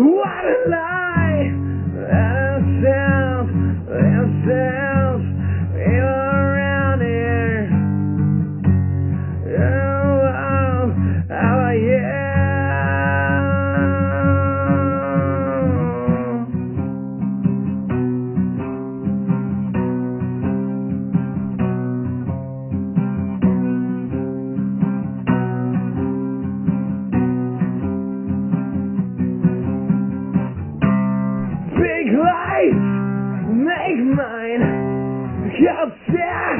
What a lie. Lights make mine. Upset,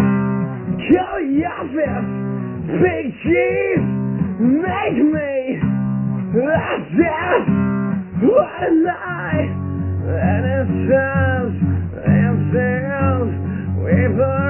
kill your fist. Big cheese make me. That's it. What a lie. And it sounds, it sounds, we for